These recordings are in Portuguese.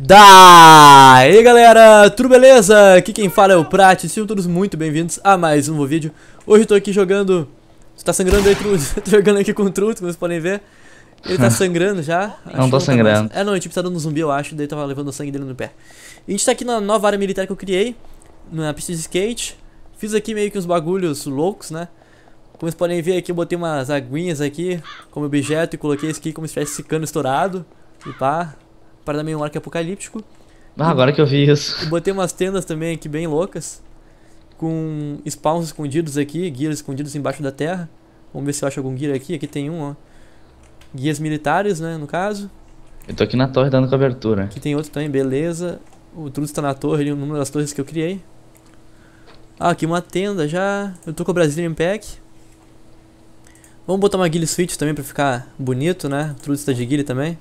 Da! E aí galera, tudo beleza? Aqui quem fala é o Prat, sejam todos muito bem-vindos a mais um novo vídeo. Hoje eu tô aqui jogando, você tá sangrando aí Truz, tô jogando aqui com o Truz, como vocês podem ver. Ele tá sangrando já. Não tô tá sangrando. É não, a gente tá dando um zumbi eu acho, daí tava levando o sangue dele no pé. E a gente tá aqui na nova área militar que eu criei, na pista de skate. Fiz aqui meio que uns bagulhos loucos, né? Como vocês podem ver aqui, eu botei umas aguinhas aqui como objeto e coloquei isso aqui como se tivesse esse cano estourado. E pá, para dar meio um arco apocalíptico Ah, agora que eu vi isso. botei umas tendas também aqui bem loucas. Com spawns escondidos aqui, guias escondidos embaixo da terra. Vamos ver se eu acho algum guia aqui. Aqui tem um, ó. Guias militares, né, no caso. Eu tô aqui na torre dando cobertura. Aqui tem outro também, beleza. O Trudes tá na torre, ali, o número das torres que eu criei. Ah, aqui uma tenda já. Eu tô com o Brazilian Pack. Vamos botar uma guilha switch também pra ficar bonito, né? O Trudes tá de guilha também.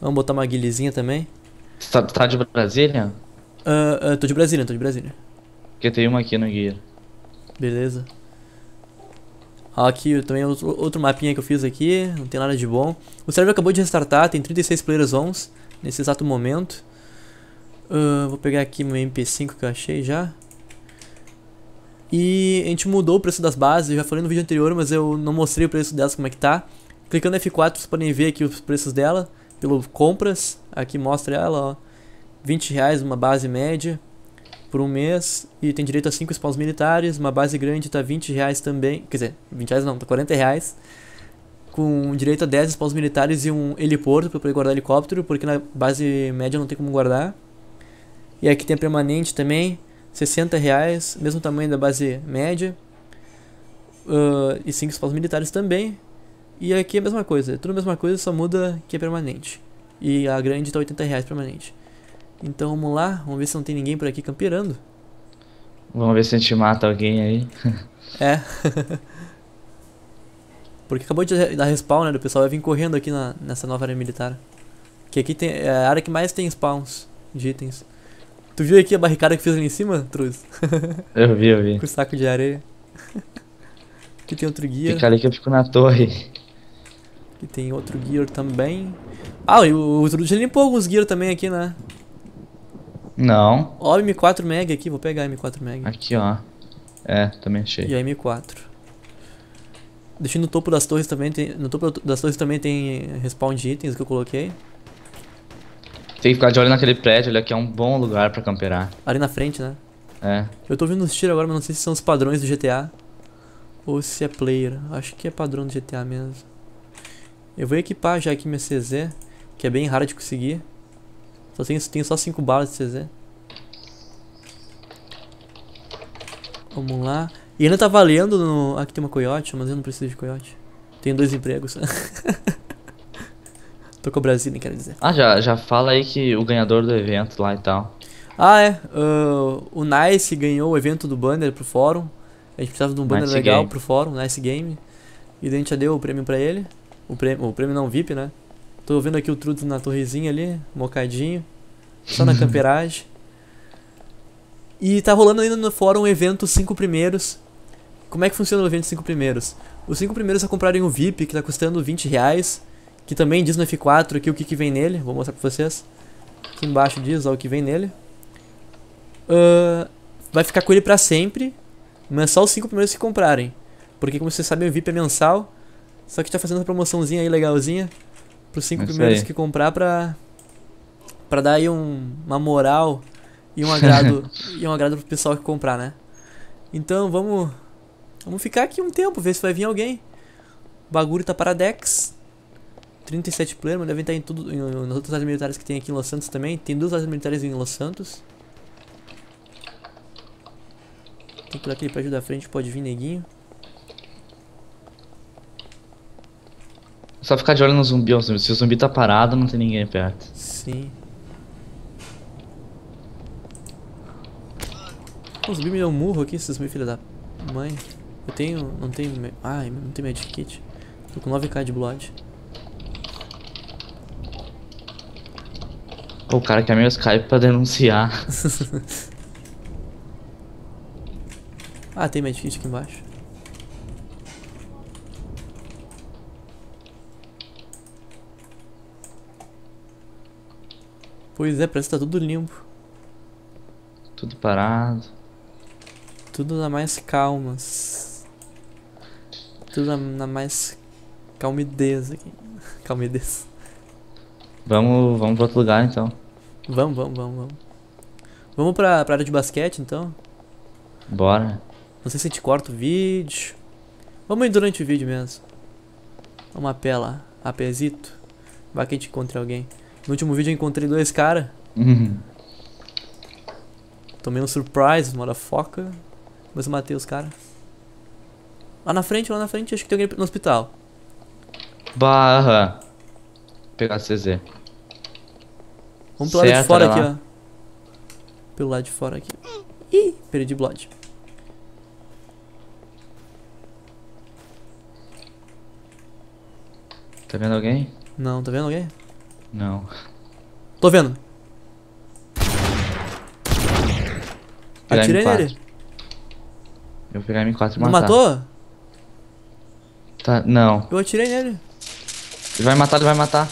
Vamos botar uma guilhezinha também. Você tá, tá de Brasília? Ah, ah, tô de Brasília, tô de Brasília. Porque tem uma aqui no guia. Beleza. Aqui também outro, outro mapinha que eu fiz aqui, não tem nada de bom. O server acabou de restartar, tem 36 players ons nesse exato momento. Ah, vou pegar aqui meu MP5 que eu achei já. E a gente mudou o preço das bases, eu já falei no vídeo anterior, mas eu não mostrei o preço delas como é que tá. Clicando F4 vocês podem ver aqui os preços dela, pelo compras, aqui mostra ela, ó. 20 reais uma base média por um mês e tem direito a 5 spawns militares, uma base grande tá 20 reais também, quer dizer, 20 reais não, tá 40 reais, com direito a 10 spawns militares e um heliporto para poder guardar helicóptero, porque na base média não tem como guardar. E aqui tem a permanente também, 60 reais, mesmo tamanho da base média, uh, e 5 spawns militares também. E aqui é a mesma coisa, é tudo a mesma coisa, só muda que é permanente. E a grande tá 80 reais permanente. Então vamos lá, vamos ver se não tem ninguém por aqui camperando. Vamos ver se a gente mata alguém aí. É. Porque acabou de dar respawn, né? O pessoal vai vir correndo aqui na, nessa nova área militar. Que aqui tem, é a área que mais tem spawns de itens. Tu viu aqui a barricada que fiz ali em cima, Truz? Eu vi, eu vi. Com o saco de areia. aqui tem outro guia. Fica ali que eu fico na torre. Aqui tem outro gear também. Ah, e o, o já limpou alguns gear também aqui, né? Não. Ó, M4 Meg aqui, vou pegar a M4 Meg. Aqui, ó. É, também achei. E a M4. Deixei no topo das torres também, tem, no topo das torres também tem respawn de itens que eu coloquei. Tem que ficar de olho naquele prédio, ele aqui é um bom lugar pra camperar. Ali na frente, né? É. Eu tô ouvindo os tiros agora, mas não sei se são os padrões do GTA. Ou se é player. Acho que é padrão do GTA mesmo. Eu vou equipar já aqui minha CZ, que é bem raro de conseguir. Só tenho, tenho só 5 balas de CZ. Vamos lá. E ainda tá valendo no... Aqui tem uma coiote, mas eu não preciso de coiote. Tenho dois empregos. Tô com o Brasil, nem quero dizer. Ah, já, já fala aí que o ganhador do evento lá e tal. Ah, é. Uh, o Nice ganhou o evento do banner pro fórum. A gente precisava de um banner Nice legal Game. pro fórum, Nice Game. E daí a gente já deu o prêmio pra ele. O prêmio, o prêmio não VIP, né? Tô vendo aqui o Trudes na torrezinha ali, mocadinho. Só na camperagem. E tá rolando ainda no fórum o evento 5 primeiros. Como é que funciona o evento 5 primeiros? Os 5 primeiros a comprarem o VIP, que tá custando 20 reais. Que também diz no F4 aqui o que, que vem nele. Vou mostrar pra vocês. Aqui embaixo diz ó, o que vem nele. Ah, vai ficar com ele pra sempre. Mas só os 5 primeiros que comprarem. Porque como vocês sabem o VIP é mensal. Só que tá fazendo uma promoçãozinha aí legalzinha. Pros 5 Isso primeiros aí. que comprar pra. Pra dar aí um, uma moral e um agrado. e um agrado pro pessoal que comprar, né? Então vamos. Vamos ficar aqui um tempo, ver se vai vir alguém. O bagulho tá para Dex. 37 players, mas devem estar em tudo. Em, nas outras áreas militares que tem aqui em Los Santos também. Tem duas áreas militares em Los Santos. Tem por aquele prédio da frente, pode vir neguinho. Só ficar de olho no zumbi, ó. Se o zumbi tá parado, não tem ninguém perto. Sim. Os zumbi me deu um murro aqui, esses meus filhos da mãe. Eu tenho. Não tenho. Ai, não tenho Magic Kit. Tô com 9k de Blood. O cara quer meu Skype pra denunciar. Ah, tem Magic Kit aqui embaixo. Pois é, parece que tá tudo limpo. Tudo parado. Tudo na mais calmas. Tudo na, na mais calmidez aqui. Calmidez. Vamos, vamos pra outro lugar então. Vamos, vamos, vamos, vamos. Vamos pra, pra área de basquete então? Bora. Não sei se a gente corta o vídeo. Vamos ir durante o vídeo mesmo. Vamos a pé lá. A. Vai que a gente encontre alguém. No último vídeo eu encontrei dois caras. Uhum. Tomei um surprise, motherfucker. Mas eu matei os caras. Lá na frente, lá na frente, acho que tem alguém no hospital. Barra. Vou pegar CZ. Vamos pelo lado de fora aqui, lá. ó. Pelo lado de fora aqui. Ih, perdi blood. Tá vendo alguém? Não, tá vendo alguém? Não. Tô vendo. Pegar Atirei M4. nele. Eu vou pegar M4 e Não matar. matou? Tá, não. Eu atirei nele. Ele vai matar, ele vai matar.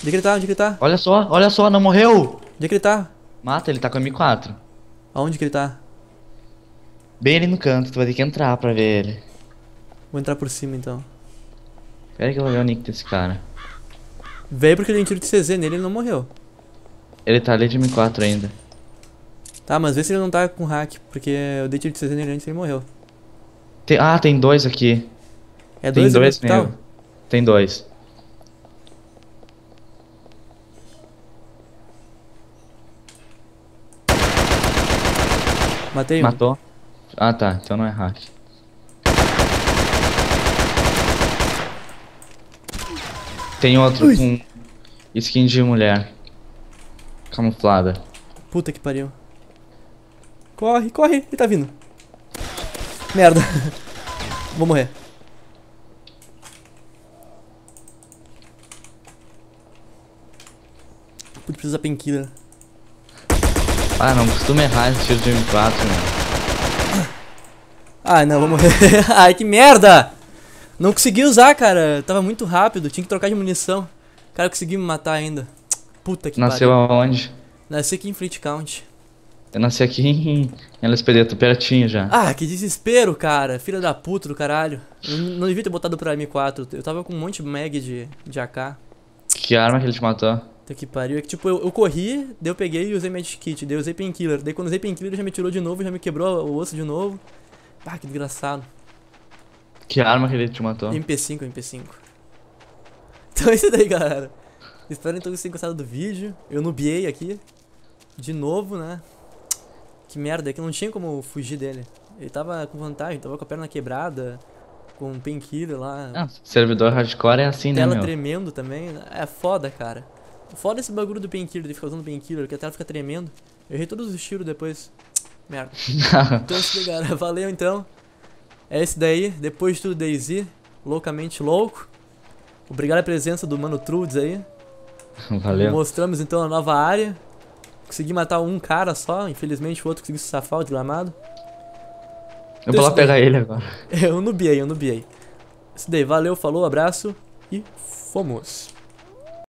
Onde que ele tá? Onde que ele tá? Olha só, olha só, não morreu. Onde que ele tá? Mata, ele tá com M4. Aonde que ele tá? Bem ali no canto, tu vai ter que entrar pra ver ele. Vou entrar por cima então. Pera que eu vou ver o nick desse cara. Veio porque eu dei um tiro de CZ nele e ele não morreu. Ele tá ali de M4 ainda. Tá, mas vê se ele não tá com hack, porque eu dei tiro de CZ nele antes e ele morreu. Tem- ah, tem dois aqui. É tem dois no dois hospital? mesmo. Tem dois. Matei um. Matou? Ah tá, então não é hack. Tem outro Ui. com skin de mulher. Camuflada. Puta que pariu. Corre, corre, ele tá vindo. Merda. Vou morrer. Putz, precisa painkiller. Ah, não costuma errar esse tiro de M4, meu. Ah, não, vou morrer. Ai, que merda! Não consegui usar, cara. Tava muito rápido, tinha que trocar de munição. Cara, consegui me matar ainda. Puta que Nasceu pariu. aonde? Nasci aqui em Fleet Count. Eu nasci aqui em LSPD, tô pertinho já. Ah, que desespero, cara. Filha da puta do caralho. Eu não devia ter botado pra M4. Eu tava com um monte de mag de, de AK. Que arma que ele te matou? Puta que pariu. É que tipo, eu, eu corri, daí eu peguei e usei medkit. Daí eu usei painkiller. Daí quando usei painkiller já me tirou de novo, já me quebrou o osso de novo. Ah, que desgraçado. Que arma que ele te matou? MP5, MP5. Então é isso daí, galera. Espero então que vocês tenham gostado do vídeo. Eu nubiei aqui. De novo, né? Que merda, é que não tinha como fugir dele. Ele tava com vantagem, tava com a perna quebrada, com um painkiller lá. Ah, servidor hardcore é assim, né, tela tremendo também. É foda, cara. Foda esse bagulho do painkiller, de ficar usando painkiller, que a tela fica tremendo. Eu errei todos os tiros depois. Merda. Então é daí, galera. Valeu então. É esse daí. Depois de tudo, Daisy. Loucamente louco. Obrigado a presença do Mano Trudes aí. Valeu. Mostramos então a nova área. Consegui matar um cara só. Infelizmente o outro conseguiu se safar, o desgramado. Eu vou lá pegar ele agora. Eu nubiei, eu nubiei. Isso daí. Valeu, falou, abraço e fomos.